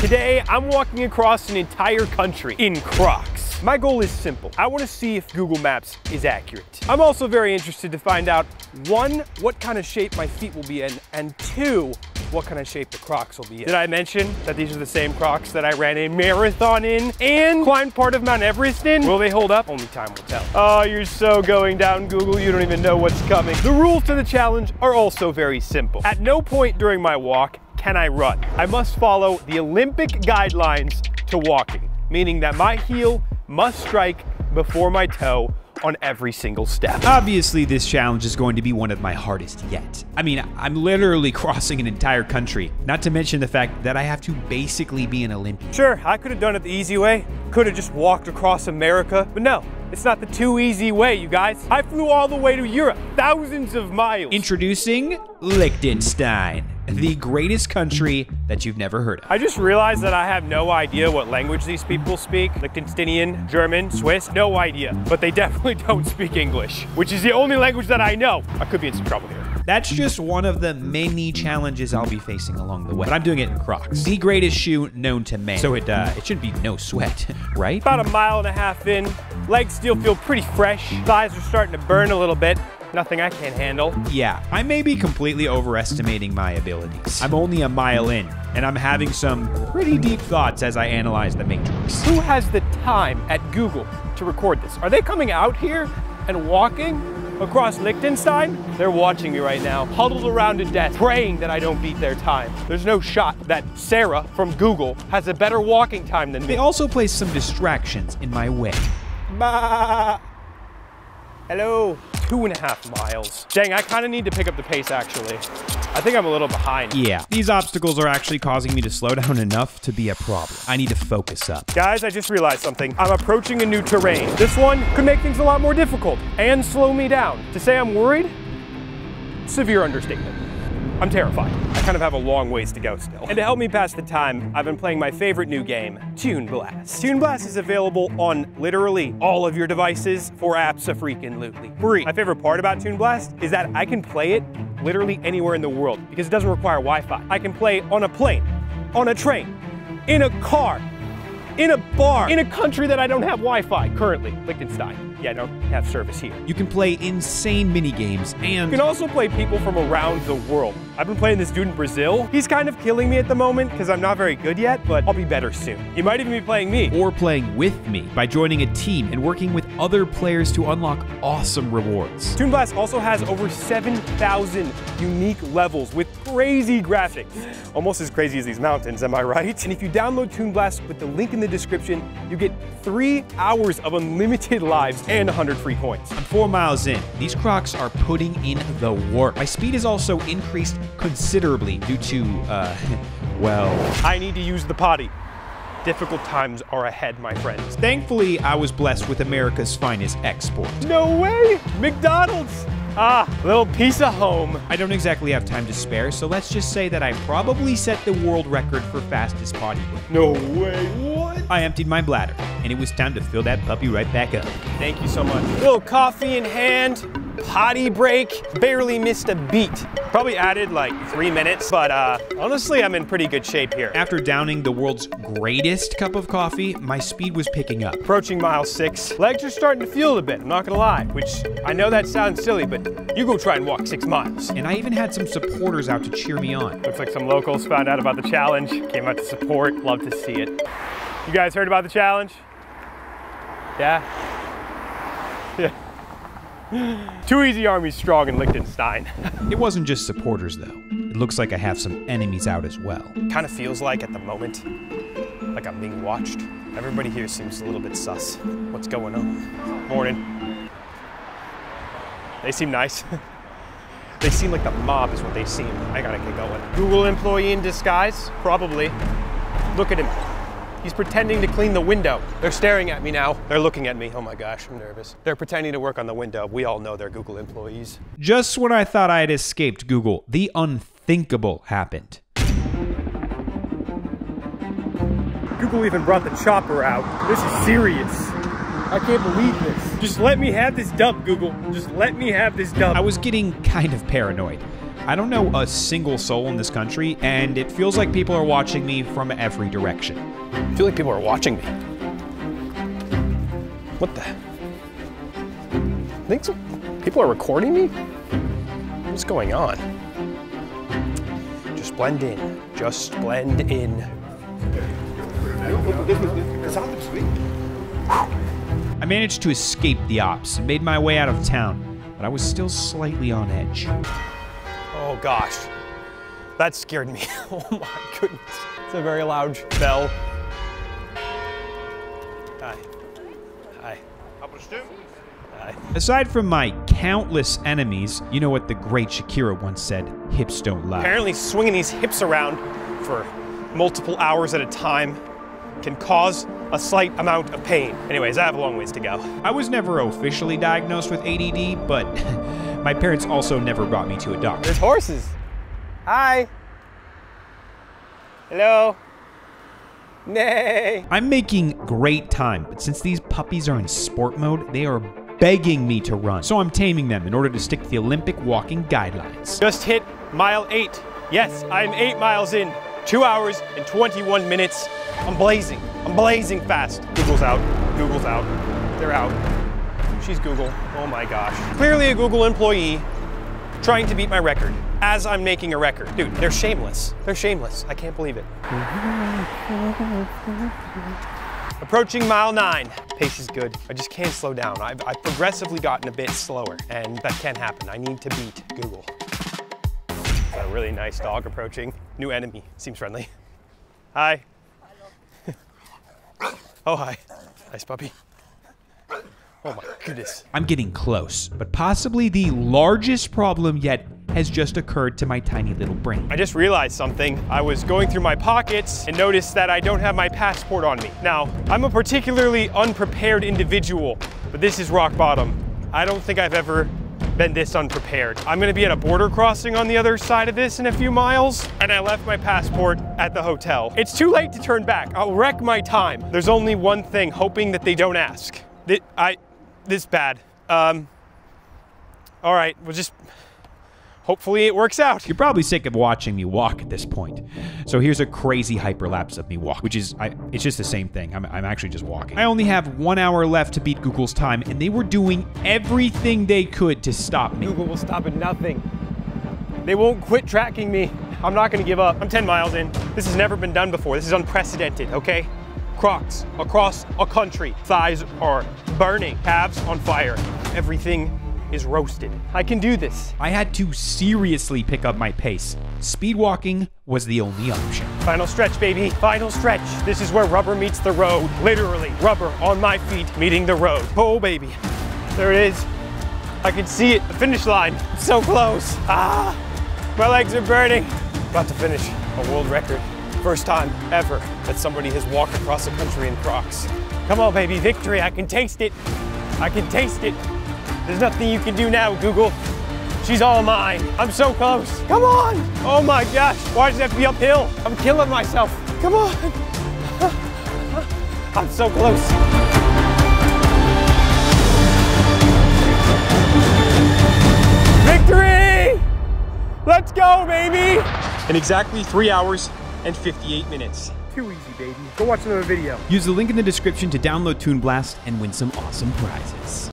Today, I'm walking across an entire country in Crocs. My goal is simple. I want to see if Google Maps is accurate. I'm also very interested to find out, one, what kind of shape my feet will be in, and two, what kind of shape the Crocs will be in. Did I mention that these are the same Crocs that I ran a marathon in and climbed part of Mount Everest in? Will they hold up? Only time will tell. Oh, you're so going down Google, you don't even know what's coming. The rules to the challenge are also very simple. At no point during my walk can I run. I must follow the Olympic guidelines to walking, meaning that my heel must strike before my toe on every single step. Obviously, this challenge is going to be one of my hardest yet. I mean, I'm literally crossing an entire country, not to mention the fact that I have to basically be an Olympian. Sure, I could have done it the easy way. Could have just walked across America, but no, it's not the too easy way, you guys. I flew all the way to Europe, thousands of miles. Introducing Liechtenstein, the greatest country that you've never heard of. I just realized that I have no idea what language these people speak. Liechtensteinian, German, Swiss, no idea. But they definitely don't speak English, which is the only language that I know. I could be in some trouble here. That's just one of the many challenges I'll be facing along the way. But I'm doing it in Crocs, the greatest shoe known to man. So it uh, it should be no sweat, right? About a mile and a half in, legs still feel pretty fresh. Thighs are starting to burn a little bit. Nothing I can't handle. Yeah, I may be completely overestimating my abilities. I'm only a mile in, and I'm having some pretty deep thoughts as I analyze the Matrix. Who has the time at Google to record this? Are they coming out here and walking across Liechtenstein? They're watching me right now, huddled around a desk, praying that I don't beat their time. There's no shot that Sarah from Google has a better walking time than me. They also place some distractions in my way. Bah. Hello. Two and a half miles. Dang, I kind of need to pick up the pace, actually. I think I'm a little behind. Yeah, these obstacles are actually causing me to slow down enough to be a problem. I need to focus up. Guys, I just realized something. I'm approaching a new terrain. This one could make things a lot more difficult and slow me down. To say I'm worried, severe understatement. I'm terrified. I kind of have a long ways to go still. And to help me pass the time, I've been playing my favorite new game, Toon Blast. Toon Blast is available on literally all of your devices for abso-freaking-lutely free. My favorite part about Toon Blast is that I can play it literally anywhere in the world because it doesn't require Wi-Fi. I can play on a plane, on a train, in a car, in a bar, in a country that I don't have Wi-Fi currently, Liechtenstein. Yeah, don't have service here. You can play insane mini games and You can also play people from around the world. I've been playing this dude in Brazil. He's kind of killing me at the moment because I'm not very good yet, but I'll be better soon. You might even be playing me. or playing with me by joining a team and working with other players to unlock awesome rewards. Toon Blast also has over 7,000 unique levels with crazy graphics. Almost as crazy as these mountains, am I right? And if you download Toon Blast with the link in the description, you get three hours of unlimited lives and 100 free coins. I'm four miles in. These Crocs are putting in the work. My speed is also increased considerably due to, uh, well, I need to use the potty. Difficult times are ahead, my friends. thankfully I was blessed with America's finest export. No way! McDonald's! Ah, little piece of home. I don't exactly have time to spare, so let's just say that I probably set the world record for fastest potty break. No way? I emptied my bladder, and it was time to fill that puppy right back up. Thank you so much. Little coffee in hand, potty break, barely missed a beat. Probably added like three minutes, but uh, honestly, I'm in pretty good shape here. After downing the world's greatest cup of coffee, my speed was picking up. Approaching mile six, legs are starting to feel a bit, I'm not gonna lie, which I know that sounds silly, but you go try and walk six miles. And I even had some supporters out to cheer me on. Looks like some locals found out about the challenge, came out to support, love to see it. You guys heard about the challenge? Yeah? Yeah. Too easy army strong in Liechtenstein. It wasn't just supporters, though. It looks like I have some enemies out as well. kind of feels like at the moment, like I'm being watched. Everybody here seems a little bit sus. What's going on? Morning. They seem nice. they seem like the mob is what they seem. I gotta get going. Google employee in disguise? Probably. Look at him. He's pretending to clean the window. They're staring at me now. They're looking at me. Oh my gosh, I'm nervous. They're pretending to work on the window. We all know they're Google employees. Just when I thought I had escaped Google, the unthinkable happened. Google even brought the chopper out. This is serious. I can't believe this. Just let me have this dub, Google. Just let me have this dub. I was getting kind of paranoid. I don't know a single soul in this country, and it feels like people are watching me from every direction. I feel like people are watching me. What the? I think so. People are recording me? What's going on? Just blend in. Just blend in. I managed to escape the ops and made my way out of town, but I was still slightly on edge. Oh gosh. That scared me. Oh my goodness. It's a very loud bell. Hi. Hi. Hi. Aside from my countless enemies, you know what the great Shakira once said hips don't lie. Apparently, swinging these hips around for multiple hours at a time can cause a slight amount of pain. Anyways, I have a long ways to go. I was never officially diagnosed with ADD, but my parents also never brought me to a doctor. There's horses. Hi. Hello. Nay. I'm making great time, but since these puppies are in sport mode, they are begging me to run. So I'm taming them in order to stick to the Olympic walking guidelines. Just hit mile eight. Yes, I'm eight miles in. Two hours and 21 minutes. I'm blazing. I'm blazing fast. Google's out. Google's out. They're out. She's Google. Oh my gosh. Clearly a Google employee trying to beat my record as I'm making a record. Dude, they're shameless. They're shameless. I can't believe it. Approaching mile nine. Pace is good. I just can't slow down. I've, I've progressively gotten a bit slower, and that can't happen. I need to beat Google. Got a really nice dog approaching. New enemy. Seems friendly. Hi. oh, hi. Nice puppy. Oh my goodness. I'm getting close, but possibly the largest problem yet has just occurred to my tiny little brain. I just realized something. I was going through my pockets and noticed that I don't have my passport on me. Now, I'm a particularly unprepared individual, but this is rock bottom. I don't think I've ever been this unprepared. I'm gonna be at a border crossing on the other side of this in a few miles, and I left my passport at the hotel. It's too late to turn back. I'll wreck my time. There's only one thing, hoping that they don't ask. Th- I, this bad. Um, all right, we'll just, hopefully it works out. You're probably sick of watching me walk at this point. So here's a crazy hyperlapse of me walk, which is, I, it's just the same thing. I'm, I'm actually just walking. I only have one hour left to beat Google's time, and they were doing everything they could to stop me. Google will stop at nothing. They won't quit tracking me. I'm not gonna give up. I'm 10 miles in. This has never been done before. This is unprecedented, okay? Crocs across a country. Thighs are burning, calves on fire. Everything is roasted. I can do this. I had to seriously pick up my pace. Speed walking was the only option. Final stretch, baby. Final stretch. This is where rubber meets the road. Literally, rubber on my feet meeting the road. Oh, baby. There it is. I can see it. The finish line. So close. Ah, my legs are burning. About to finish a world record. First time ever that somebody has walked across the country in Crocs. Come on, baby. Victory. I can taste it. I can taste it. There's nothing you can do now, Google. She's all mine. I'm so close. Come on. Oh my gosh. Why does it have to be uphill? I'm killing myself. Come on. I'm so close. Victory! Let's go, baby! In exactly three hours and 58 minutes. Too easy, baby. Go watch another video. Use the link in the description to download Toon Blast and win some awesome prizes.